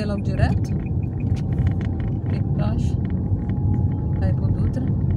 ir logo direto? O que tu acha? Vai pro Dutra?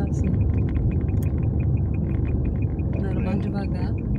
that's not a bunch of that.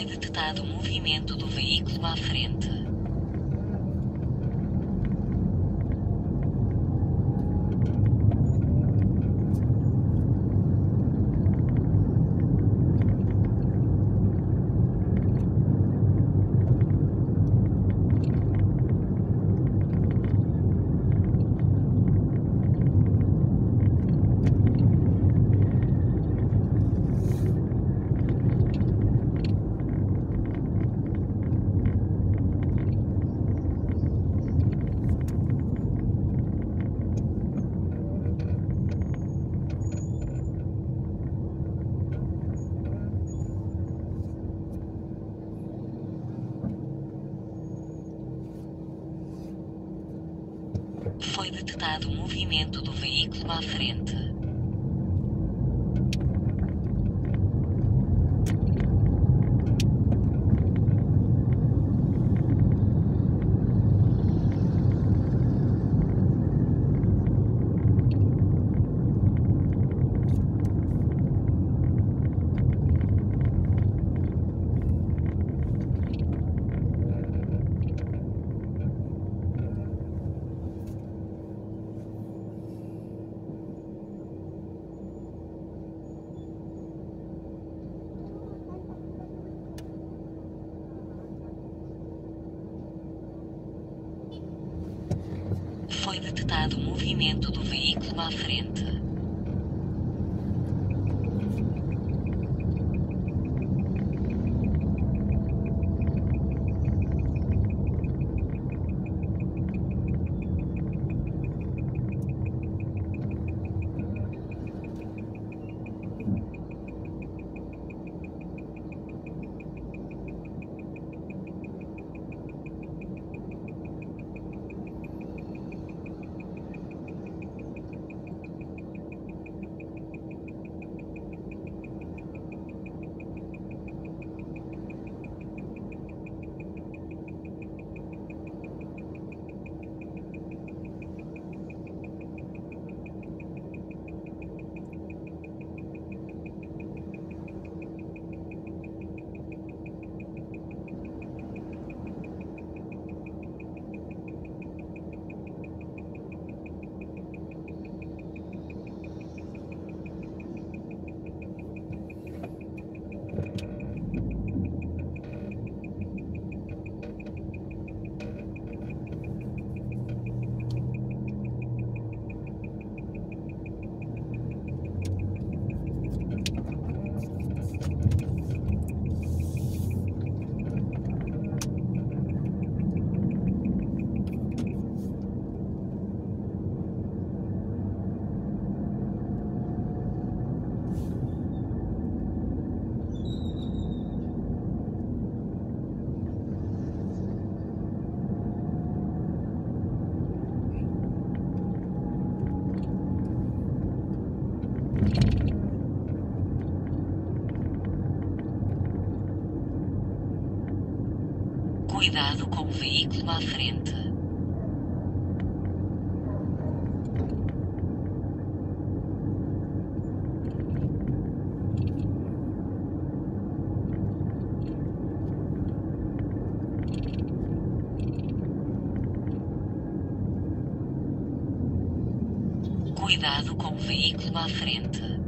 Foi detectado movimento do veículo à frente. Detectado movimento do veículo à frente. Foi detectado movimento do veículo à frente. Cuidado com o veículo à frente. Cuidado com o veículo à frente.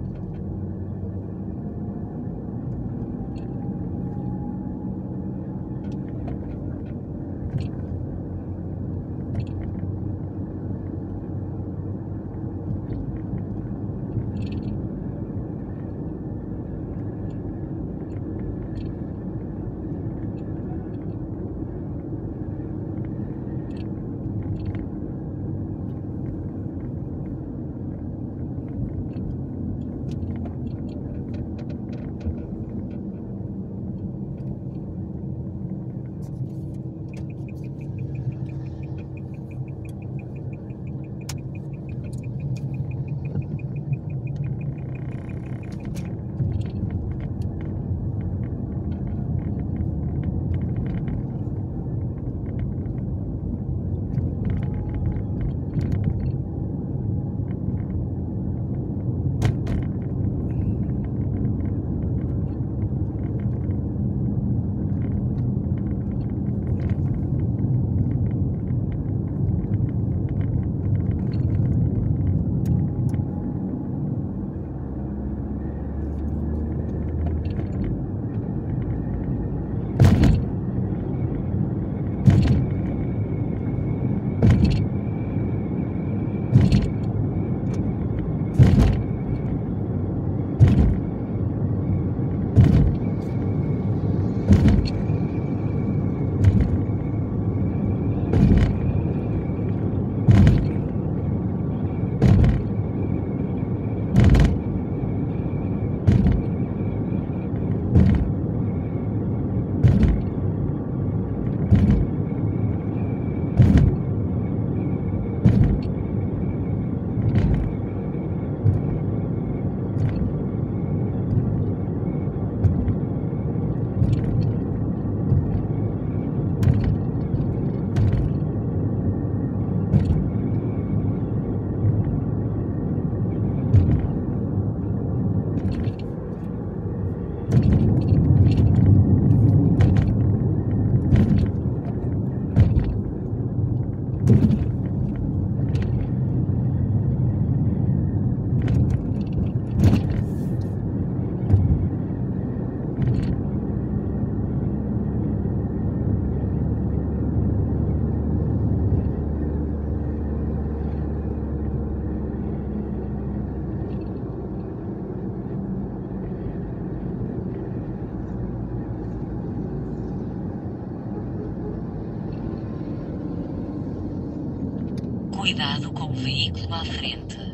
Cuidado com o veículo à frente.